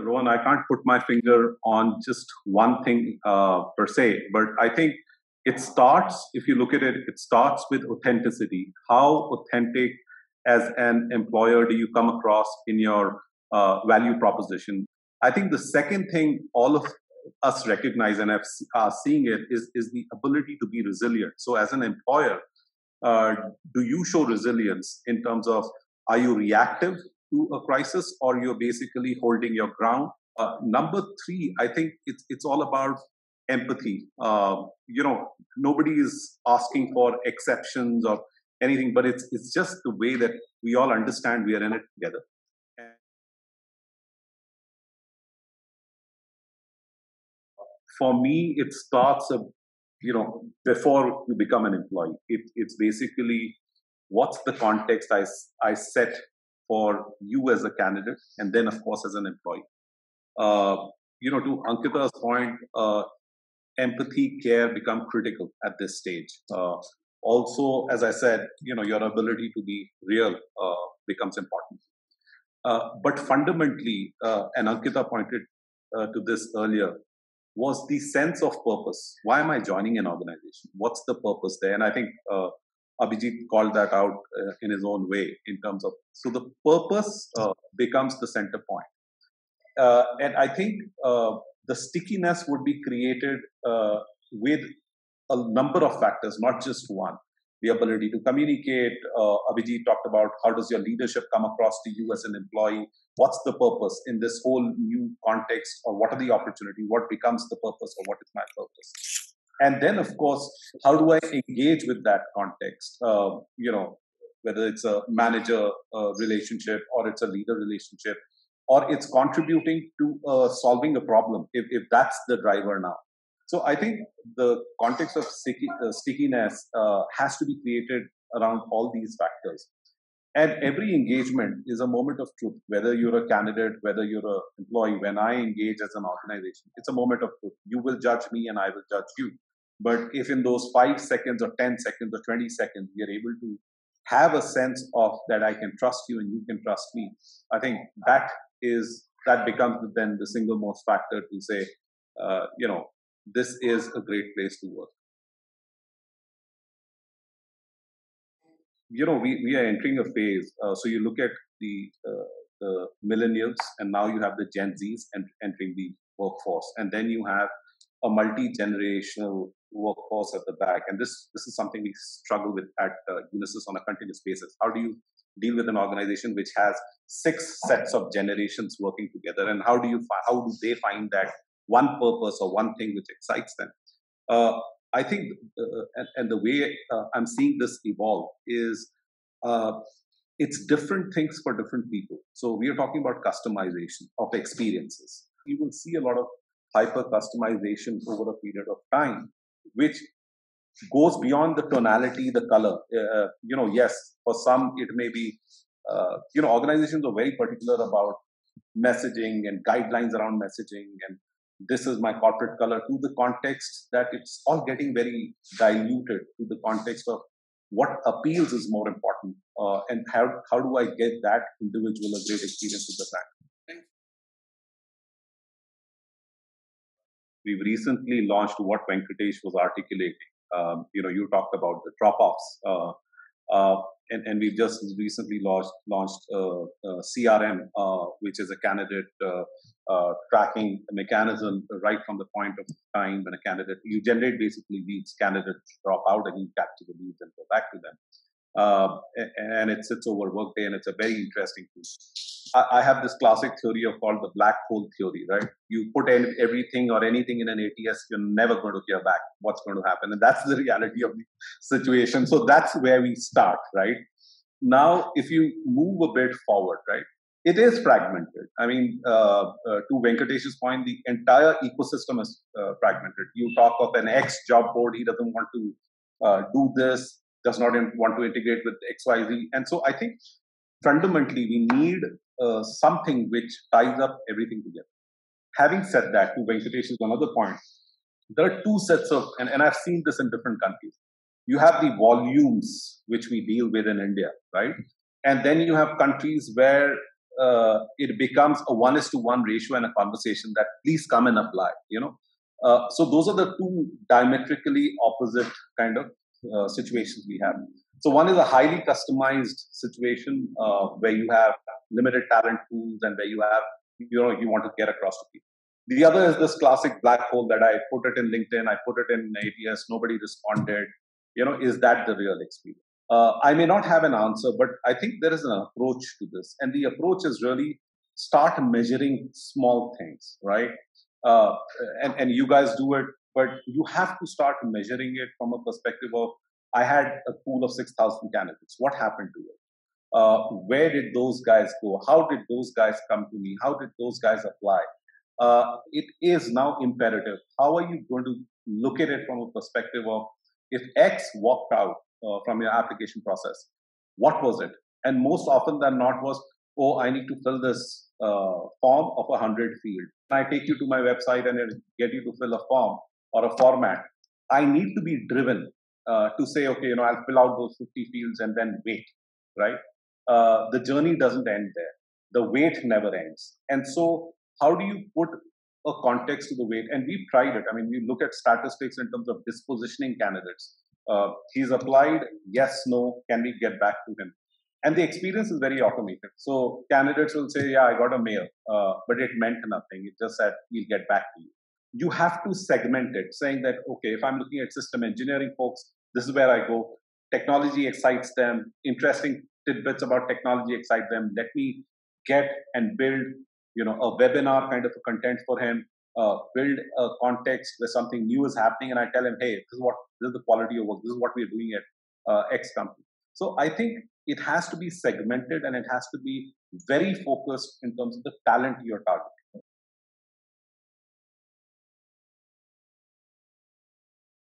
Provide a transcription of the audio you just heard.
Rohan, I can't put my finger on just one thing uh, per se, but I think it starts, if you look at it, it starts with authenticity. How authentic as an employer do you come across in your uh, value proposition? I think the second thing all of us recognize and are seeing it is, is the ability to be resilient. So, as an employer, uh, do you show resilience in terms of are you reactive to a crisis or you're basically holding your ground? Uh, number three, I think it's it's all about empathy. Uh, you know, nobody is asking for exceptions or anything, but it's it's just the way that we all understand we are in it together. for me, it starts, a, you know, before you become an employee. It, it's basically what's the context I, I set for you as a candidate, and then, of course, as an employee. Uh, you know, to Ankita's point, uh, empathy, care become critical at this stage. Uh, also, as I said, you know, your ability to be real uh, becomes important. Uh, but fundamentally, uh, and Ankita pointed to this earlier, was the sense of purpose. Why am I joining an organization? What's the purpose there? And I think Abhijit called that out uh, in his own way in terms of so the purpose uh, becomes the center point. Uh, and I think uh, the stickiness would be created uh, with a number of factors, not just one the ability to communicate. Uh, Abhijit talked about how does your leadership come across to you as an employee? What's the purpose in this whole new context, or what are the opportunity? What becomes the purpose, or what is my purpose? And then, of course, how do I engage with that context? Uh, you know, whether it's a manager uh, relationship or it's a leader relationship, or it's contributing to uh, solving a problem. If, if that's the driver now, so I think the context of sticky, uh, stickiness uh, has to be created around all these factors. And every engagement is a moment of truth, whether you're a candidate, whether you're an employee. When I engage as an organization, it's a moment of truth. You will judge me and I will judge you. But if in those five seconds or 10 seconds or 20 seconds, we are able to have a sense of that I can trust you and you can trust me, I think that is that becomes then the single most factor to say, uh, you know, this is a great place to work. You know, we, we are entering a phase. Uh, so you look at the uh, the millennials, and now you have the Gen Zs ent- entering the workforce, and then you have a multi-generational workforce at the back. And this this is something we struggle with at uh, Unisys on a continuous basis. How do you deal with an organization which has six sets of generations working together, and how do you fi- how do they find that one purpose or one thing which excites them. Uh, I think, uh, and, and, the way uh, I'm seeing this evolve is uh, it's different things for different people. So we are talking about customization of experiences. You will see a lot of hyper customization over a period of time, which goes beyond the tonality, the color. Uh, you know, yes, for some it may be, uh, you know, organizations are very particular about messaging and guidelines around messaging and this is my corporate color to the context that it's all getting very diluted to the context of what appeals is more important uh, and how, how do I get that individual a great experience with the brand. We've recently launched what Venkatesh was articulating. Um, you know, you talked about the drop-offs. Uh, uh, and, and we've just recently launched, launched uh, uh, CRM, uh, which is a candidate tracking mechanism right from the point of time when a candidate, you generate basically leads, candidates drop out and you capture the leads and go back to them. And it sits over Workday, and it's a very interesting tool. I, have this classic theory of called the black hole theory, right? You put in everything or anything in an ATS, you're never going to hear back what's going to happen, and that's the reality of the situation. So that's where we start, right? Now, if you move a bit forward, right? It is fragmented. I mean, uh, uh, to Venkatesh's point, the entire ecosystem is uh, fragmented. You talk of an X job board, he doesn't want to uh, do this does not want to integrate with XYZ. And so I think fundamentally we need uh, something which ties up everything together. Having said that, to Venkatesh's another point, there are two sets of, and, and I've seen this in different countries. You have the volumes which we deal with in India, right? And then you have countries where uh, it becomes a one is to one ratio and a conversation that please come and apply. You know, uh, so those are the two diametrically opposite kind of uh, situations we have. So one is a highly customized situation uh, where you have limited talent pools and where you have you know you want to get across to people. The other is this classic black hole that I put it in LinkedIn, I put it in ATS, nobody responded. You know, is that the real experience? Uh, I may not have an answer, but I think there is an approach to this, and the approach is really start measuring small things, right? Uh, and and you guys do it, but you have to start measuring it from a perspective of I had a pool of six thousand candidates. What happened to it? Uh, where did those guys go? How did those guys come to me? How did those guys apply? Uh, it is now imperative. How are you going to look at it from a perspective of if X walked out uh, from your application process, what was it? And most often than not was, oh, I need to fill this uh, form of a hundred field. I take you to my website and get you to fill a form or a format. I need to be driven uh, to say, okay, you know, I'll fill out those 50 fields and then wait, right? Uh, the journey doesn't end there. The wait never ends. And so, how do you put a context to the wait? And we've tried it. I mean, we look at statistics in terms of dispositioning candidates. Uh, he's applied, yes, no, can we get back to him? And the experience is very automated. So candidates will say, yeah, I got a mail, uh, but it meant nothing. It just said, we'll get back to you. You have to segment it, saying that, okay, if I'm looking at system engineering folks, this is where I go. Technology excites them. Interesting tidbits about technology excite them. Let me get and build, you know, a webinar kind of a content for him. Uh, build a context where something new is happening, and I tell him, hey, this is what this is the quality of work. This is what we are doing at uh, X company. So I think it has to be segmented and it has to be very focused in terms of the talent you're targeting.